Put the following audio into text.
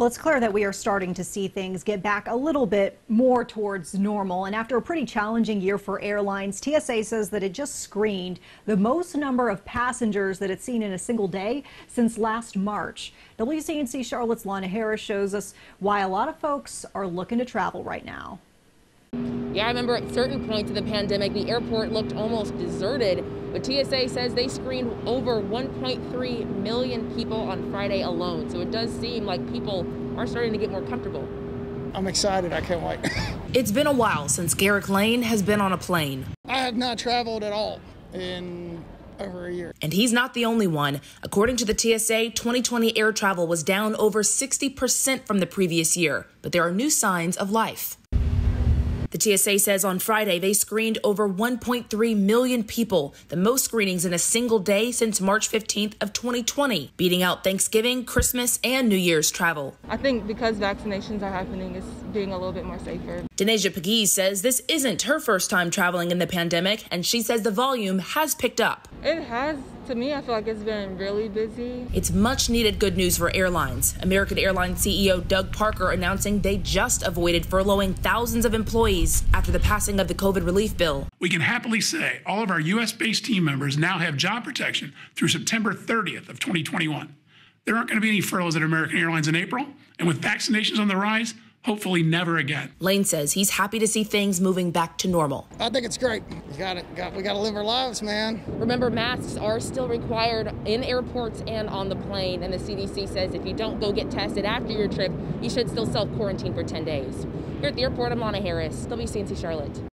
Well, it's clear that we are starting to see things get back a little bit more towards normal. And after a pretty challenging year for airlines, TSA says that it just screened the most number of passengers that it's seen in a single day since last March. WCNC Charlotte's Lana Harris shows us why a lot of folks are looking to travel right now. Yeah, I remember at certain points of the pandemic, the airport looked almost deserted. But TSA says they screened over 1.3 million people on Friday alone. So it does seem like people are starting to get more comfortable. I'm excited. I can't wait. it's been a while since Garrick Lane has been on a plane. I have not traveled at all in over a year. And he's not the only one. According to the TSA, 2020 air travel was down over 60% from the previous year. But there are new signs of life. The TSA says on Friday they screened over 1.3 million people, the most screenings in a single day since March 15th of 2020, beating out Thanksgiving, Christmas, and New Year's travel. I think because vaccinations are happening, it's being a little bit more safer. Denasia Pegees says this isn't her first time traveling in the pandemic, and she says the volume has picked up. It has. To me, I feel like it's been really busy. It's much needed good news for airlines. American Airlines CEO Doug Parker announcing they just avoided furloughing thousands of employees after the passing of the COVID relief bill. We can happily say all of our U.S. based team members now have job protection through September 30th of 2021. There aren't going to be any furloughs at American Airlines in April, and with vaccinations on the rise, hopefully never again. Lane says he's happy to see things moving back to normal. I think it's great. We got it. Got, we got to live our lives, man. Remember, masks are still required in airports and on the plane. And the CDC says if you don't go get tested after your trip, you should still self quarantine for 10 days. Here at the airport, I'm Lana Harris, WCNC Charlotte.